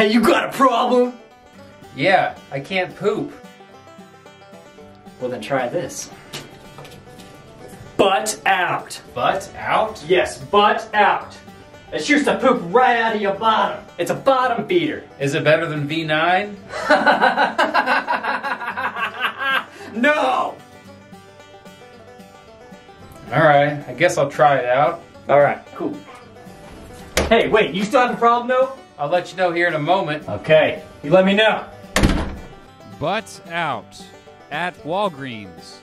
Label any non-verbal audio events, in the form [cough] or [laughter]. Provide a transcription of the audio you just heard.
Hey, you got a problem? Yeah, I can't poop. Well, then try this. Butt out. Butt out? Yes, butt out. It shoots the poop right out of your bottom. It's a bottom feeder. Is it better than V9? [laughs] no! Alright, I guess I'll try it out. Alright, cool. Hey, wait, you still have a problem though? I'll let you know here in a moment. Okay, you let me know. Butt out at Walgreens.